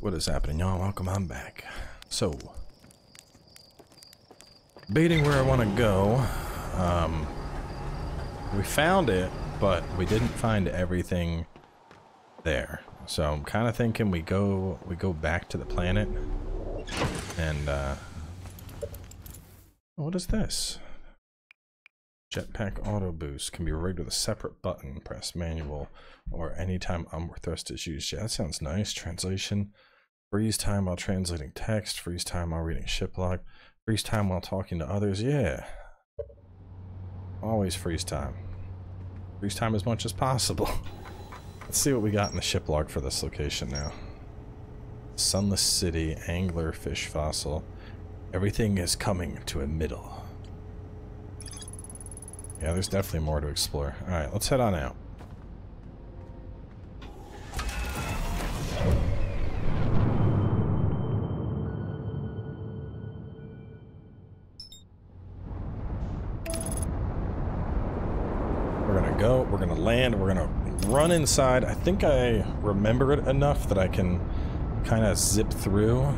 What is happening, y'all? Welcome, I'm back. So, baiting where I want to go. Um, we found it, but we didn't find everything there. So I'm kind of thinking we go we go back to the planet and uh, what is this? Jetpack auto boost can be rigged with a separate button. Press manual or anytime onward thrust is used. Yeah, that sounds nice. Translation. Freeze time while translating text. Freeze time while reading ship log. Freeze time while talking to others. Yeah. Always freeze time. Freeze time as much as possible. Let's see what we got in the ship log for this location now. Sunless City, Angler, Fish Fossil. Everything is coming to a middle. Yeah, there's definitely more to explore. Alright, let's head on out. Land, we're gonna run inside. I think I remember it enough that I can kind of zip through.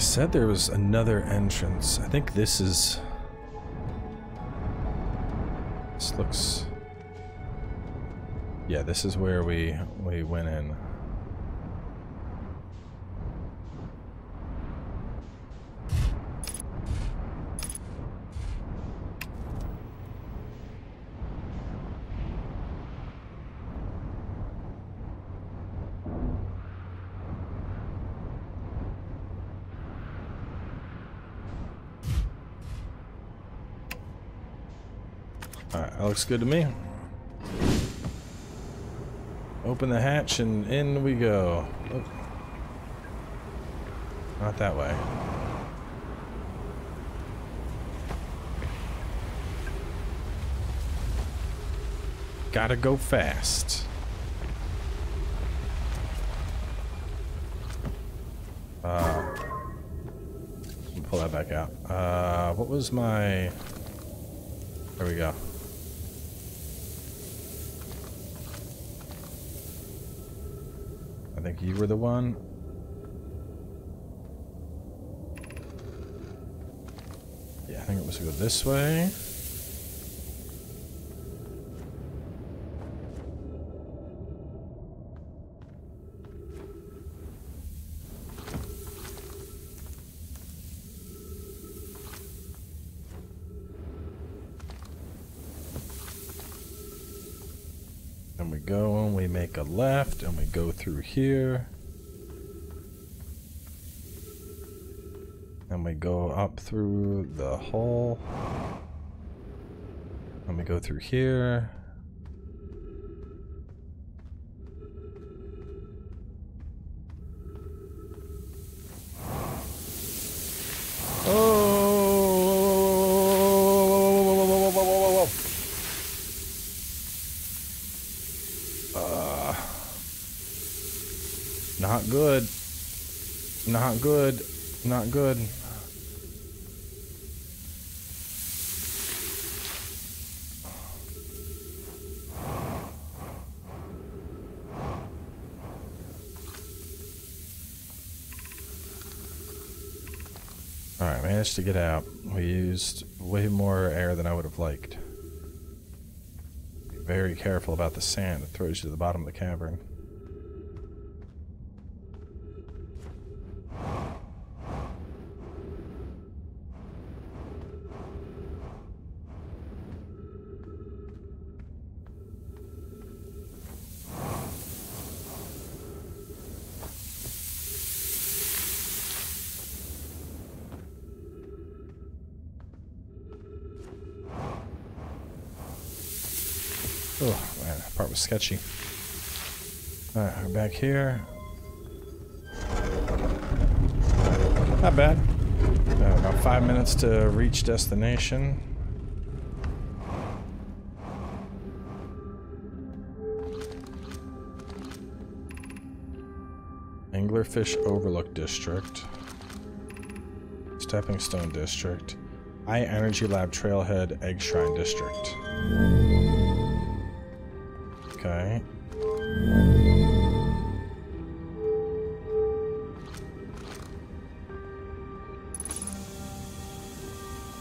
Said there was another entrance. I think this is... This looks... Yeah, this is where we we went in. Alright, that looks good to me. Open the hatch and in we go. Oh. Not that way. Gotta go fast. Uh, pull that back out. Uh, what was my... There we go. I think you were the one. Yeah, I think it was to go this way. Through here. And we go up through the hole. And we go through here. Not good. Not good. Not good. Alright, managed to get out. We used way more air than I would have liked. Be very careful about the sand. It throws you to the bottom of the cavern. Man, that part was sketchy. Alright, we're back here. Not bad. Uh, about five minutes to reach destination. Anglerfish Overlook District. Stepping Stone District. High Energy Lab Trailhead Eye Shrine District. Okay.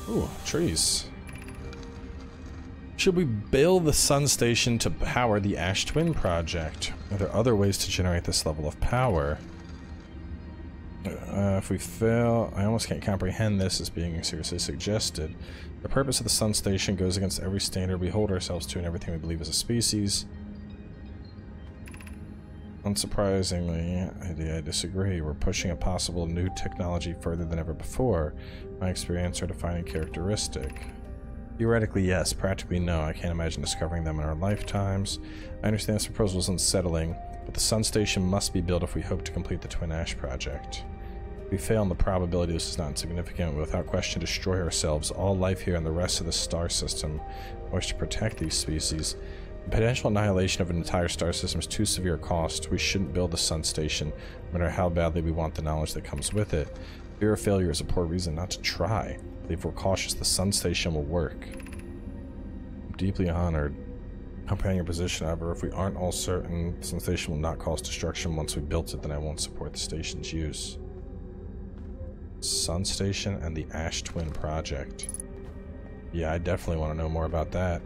Ooh, trees. Should we build the sun station to power the Ash Twin project? Are there other ways to generate this level of power? Uh, if we fail, I almost can't comprehend this as being seriously suggested. The purpose of the sun station goes against every standard we hold ourselves to and everything we believe as a species. Unsurprisingly, I, disagree. We're pushing a possible new technology further than ever before. My experience or defining characteristic. Theoretically, yes. Practically, no. I can't imagine discovering them in our lifetimes. I understand this proposal is unsettling, but the sun station must be built if we hope to complete the Twin Ash project. If we fail in the probability this is not insignificant, we without question destroy ourselves, all life here and the rest of the star system. I wish to protect these species. The potential annihilation of an entire star system is too severe a cost. We shouldn't build the sun station, no matter how badly we want the knowledge that comes with it. Fear of failure is a poor reason not to try. But If we're cautious, the sun station will work. I'm deeply honored. Comprehending your position, however, if we aren't all certain the sun station will not cause destruction once we built it, then I won't support the station's use. Sun Station and the Ash Twin Project. Yeah, I definitely want to know more about that.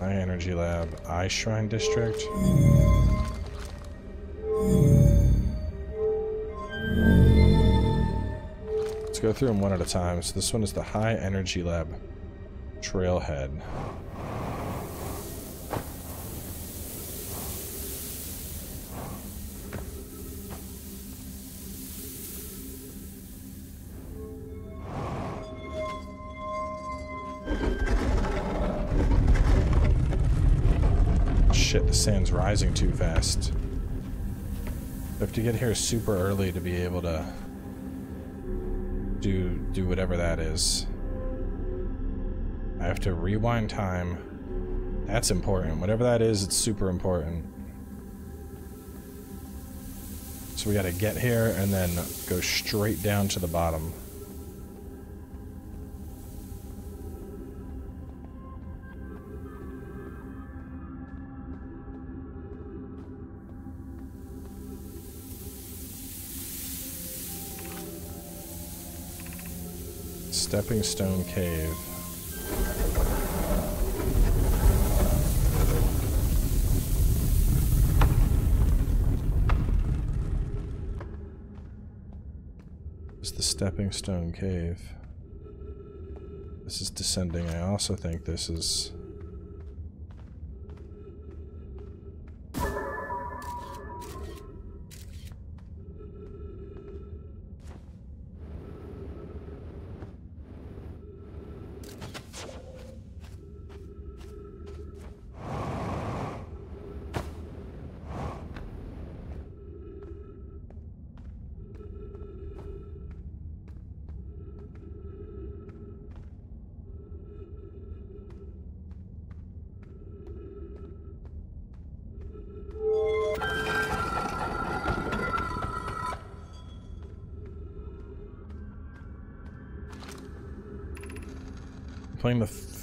High Energy Lab, Eye Shrine District. Let's go through them one at a time. So this one is the High Energy Lab Trailhead. Shit, the sand's rising too fast. I have to get here super early to be able to do do whatever that is. I have to rewind time. That's important. Whatever that is, it's super important. So we gotta get here and then go straight down to the bottom. Stepping Stone Cave. Is the Stepping Stone Cave. This is descending. I also think this is...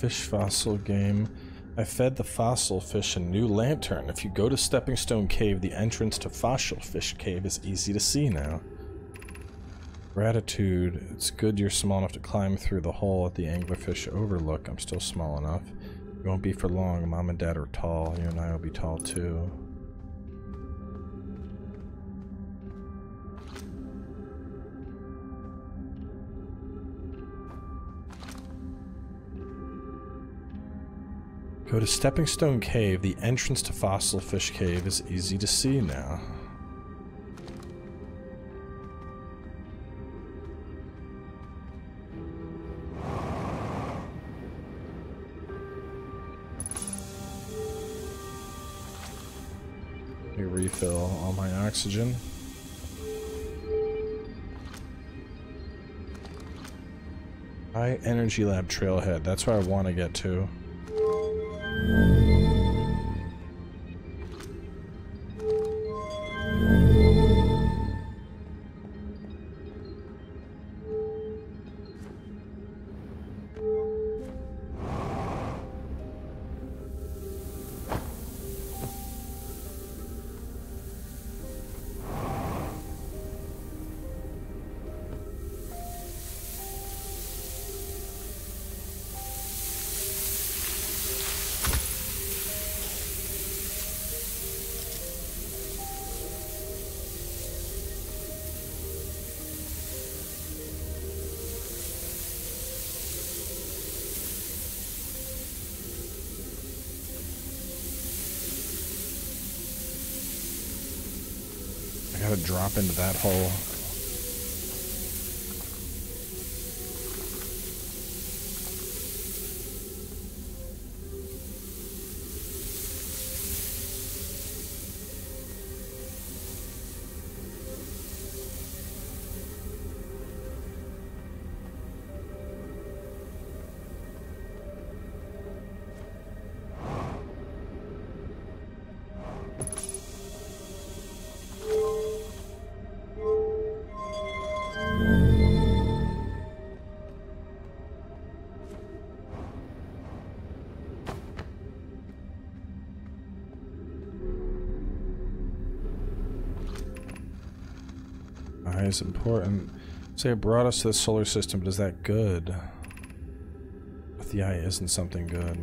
fish fossil game. I fed the fossil fish a new lantern. If you go to Stepping Stone Cave, the entrance to Fossil Fish Cave is easy to see now. Gratitude. It's good you're small enough to climb through the hole at the Anglerfish Overlook. I'm still small enough. It won't be for long. Mom and Dad are tall. You and I will be tall too. Go to Stepping Stone Cave. The entrance to Fossil Fish Cave is easy to see now. Refill all my oxygen. High Energy Lab Trailhead. That's where I want to get to. Thank you. Gotta drop into that hole. Is important. Say it brought us to the solar system, but is that good? If the eye isn't something good?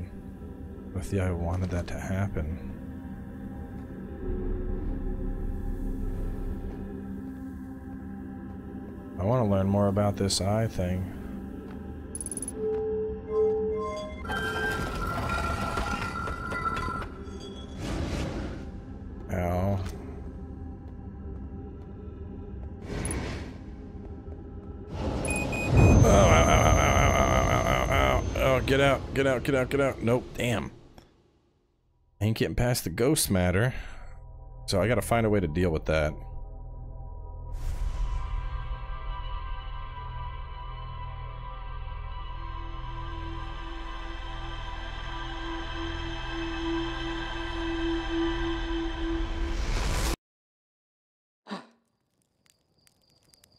If the eye wanted that to happen? I want to learn more about this eye thing. Get out, get out, get out, get out. Nope, damn. I ain't getting past the ghost matter. So I gotta find a way to deal with that.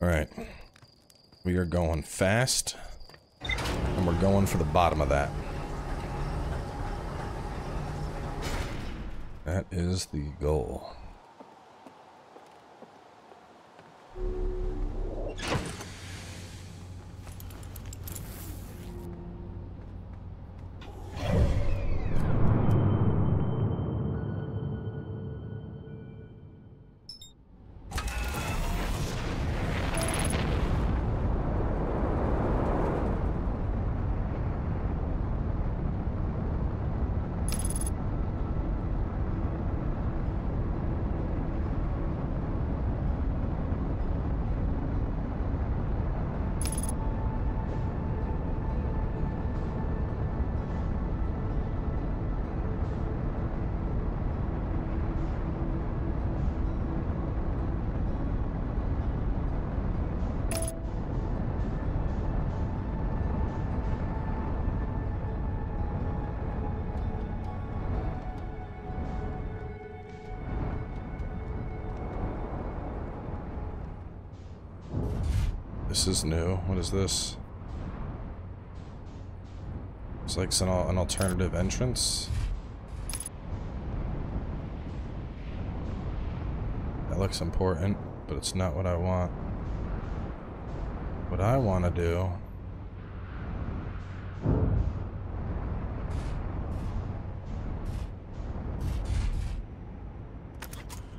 Alright. We are going fast. And we're going for the bottom of that. That is the goal. This is new. What is this? It's like some, an alternative entrance. That looks important, but it's not what I want. What I want to do...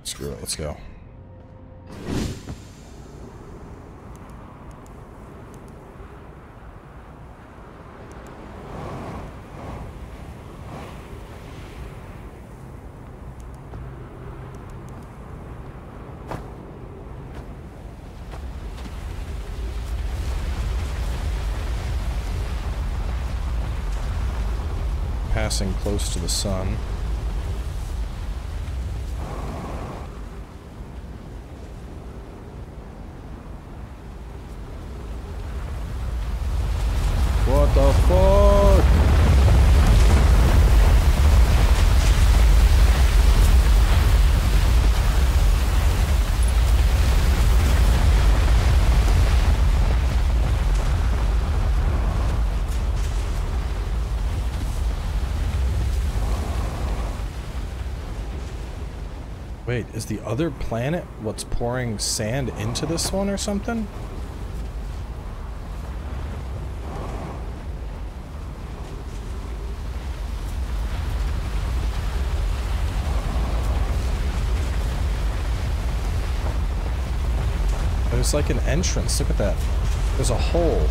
Screw it, let's go. Passing close to the sun. What the fuck? Wait, is the other planet what's pouring sand into this one or something? There's like an entrance. Look at that. There's a hole.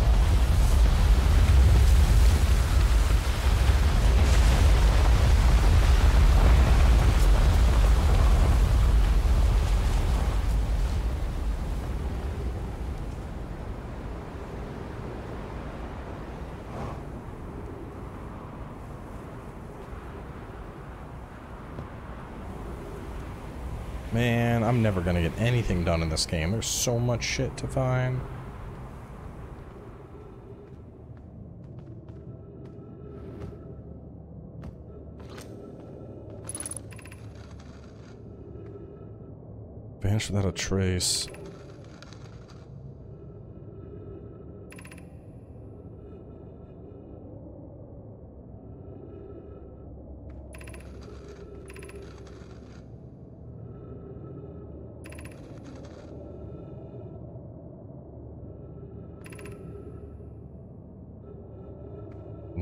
Man, I'm never gonna get anything done in this game. There's so much shit to find. Vanish without a trace.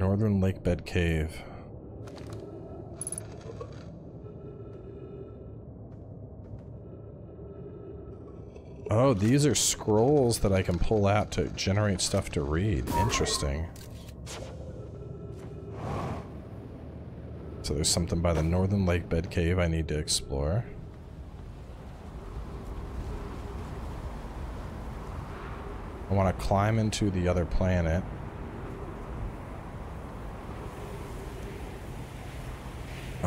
Northern Lakebed Cave. Oh, these are scrolls that I can pull out to generate stuff to read. Interesting. So there's something by the Northern Lake Bed Cave I need to explore. I want to climb into the other planet.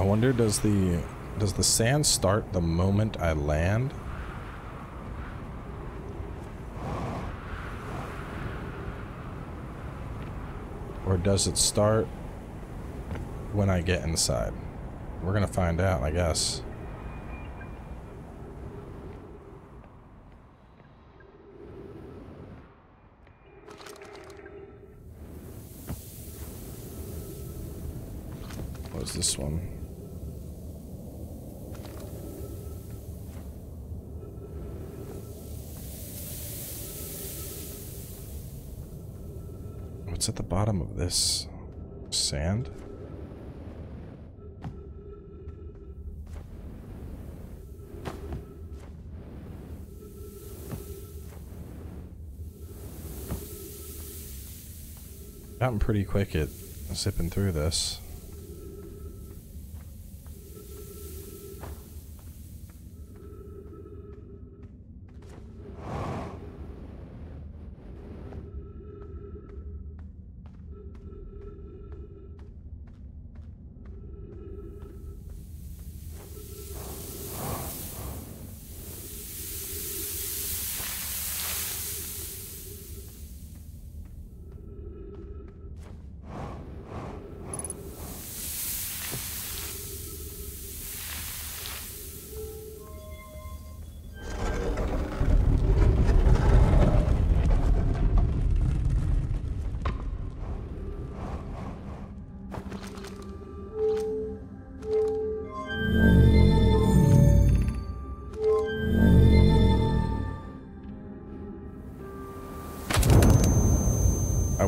I wonder does the does the sand start the moment I land? Or does it start when I get inside? We're gonna find out, I guess. What is this one? What's at the bottom of this? Sand? Gotten pretty quick at zipping through this.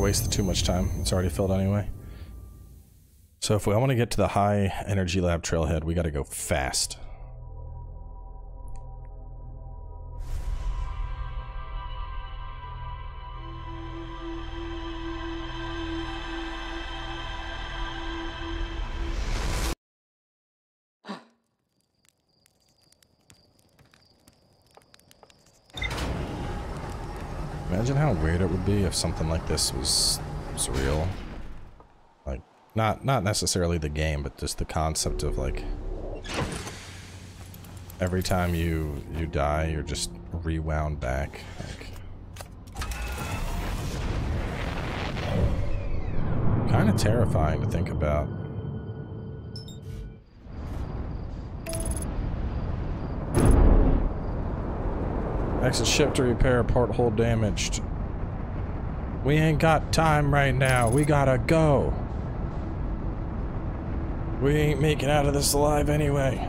I wasted too much time. It's already filled anyway. So if we want to get to the high energy lab trailhead, we got to go fast. Imagine how weird it would be if something like this was, was real. Like, not not necessarily the game, but just the concept of like every time you you die, you're just rewound back. Like, kind of terrifying to think about. Exit ship to repair porthole damaged. We ain't got time right now. We gotta go. We ain't making out of this alive anyway.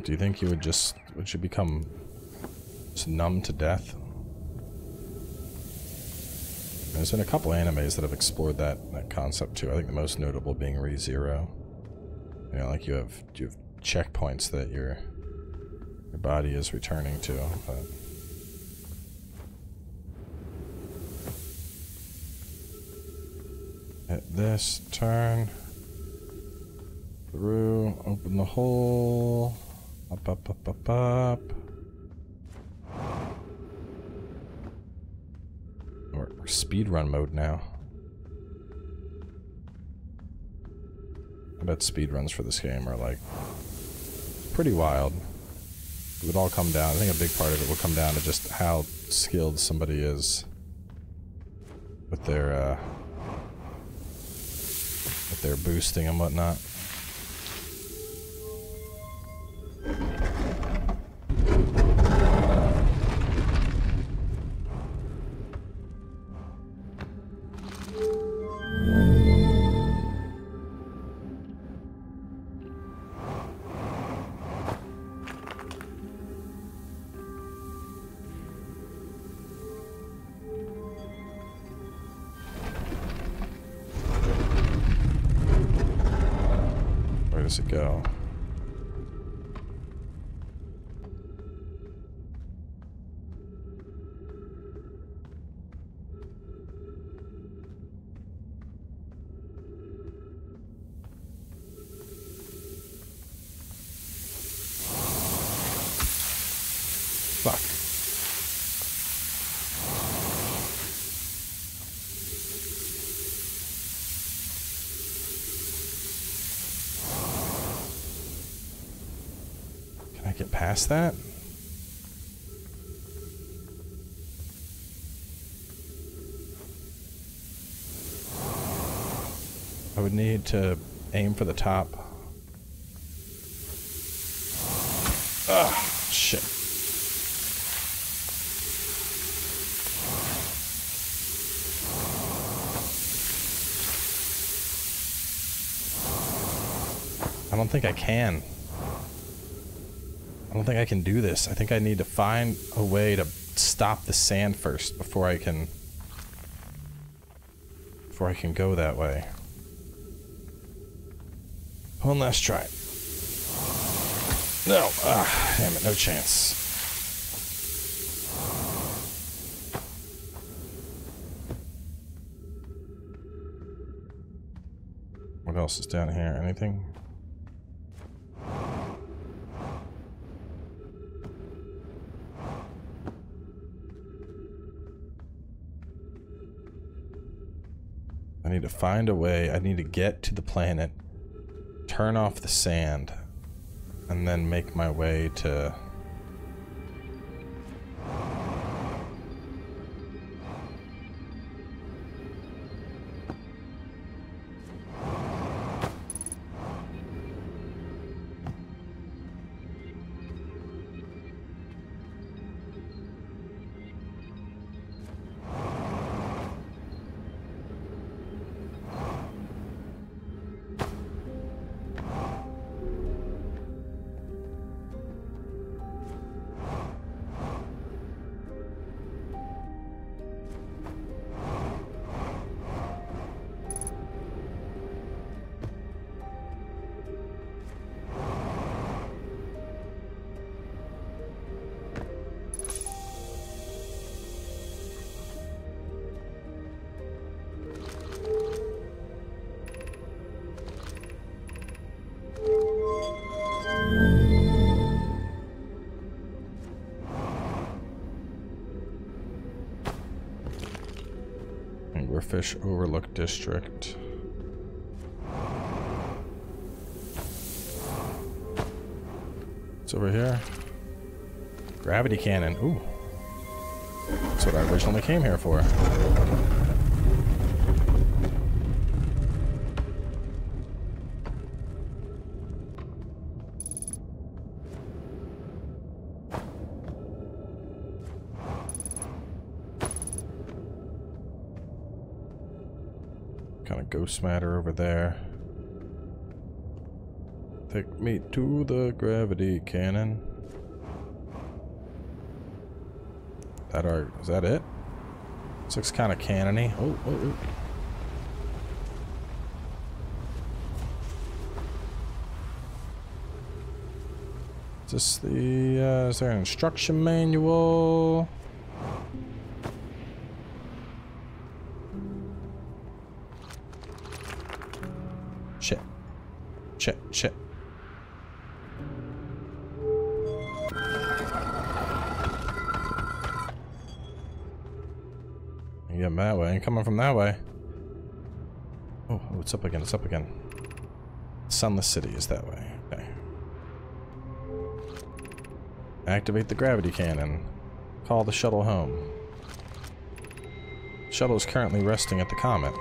Do you think you would just would you become just numb to death? There's been a couple animes that have explored that that concept too. I think the most notable being ReZero. You know, like you have you have checkpoints that your your body is returning to. But hit this, turn through, open the hole, up, up, up, up, up. We're, we're speedrun mode now. I bet speedruns for this game are like pretty wild. It would all come down. I think a big part of it will come down to just how skilled somebody is with their uh, with their boosting and whatnot. Get past that? I would need to aim for the top. Ugh, shit. I don't think I can. I don't think I can do this. I think I need to find a way to stop the sand first before I can before I can go that way. One last try. No, ah, damn it, no chance. What else is down here? Anything? Need to find a way. I need to get to the planet, turn off the sand, and then make my way to. Anglerfish Overlook District. It's over here. Gravity cannon. Ooh. That's what I originally came here for. Ghost matter over there. Take me to the gravity cannon. That are is that it? This looks kind of cannony. Oh, oh, oh. Is this the uh, is there an instruction manual? Shit. You get that way. Coming from that way. Oh, oh, it's up again. It's up again. Sunless City is that way. Okay. Activate the gravity cannon. Call the shuttle home. Shuttle is currently resting at the comet.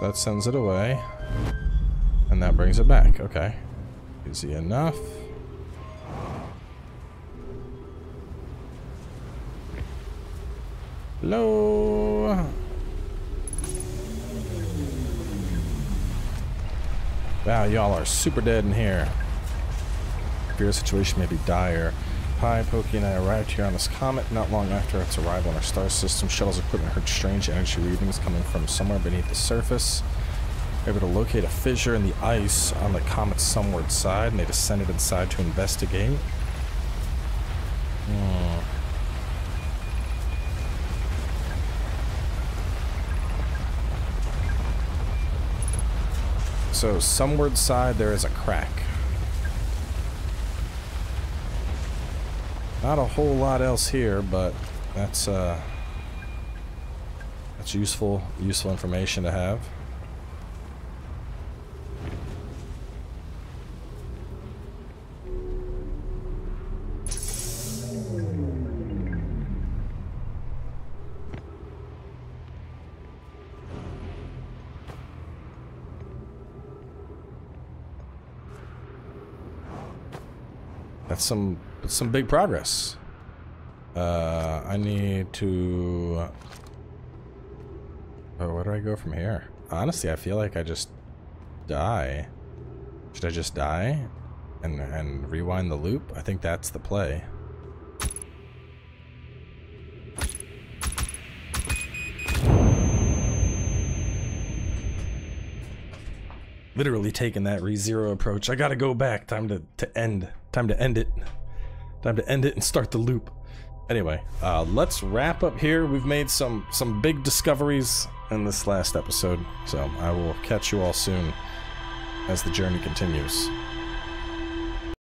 That sends it away. And that brings it back. Okay. Easy enough. Hello. Wow, y'all are super dead in here. Fear situation may be dire. Pye, Pokey, and I arrived here on this comet not long after its arrival in our star system. Shuttle's equipment heard strange energy readings coming from somewhere beneath the surface. They were able to locate a fissure in the ice on the comet's sunward side, and they descended inside to investigate. Hmm. So, sunward side, there is a crack. Not a whole lot else here, but that's uh, that's useful useful information to have. That's some some big progress. Uh, I need to. Oh, where do I go from here? Honestly, I feel like I just die. Should I just die and and rewind the loop? I think that's the play. Literally taking that re-zero approach. I gotta go back. Time to, to end. Time to end it. Time to end it and start the loop. Anyway, uh, let's wrap up here. We've made some some big discoveries in this last episode, so I will catch you all soon as the journey continues.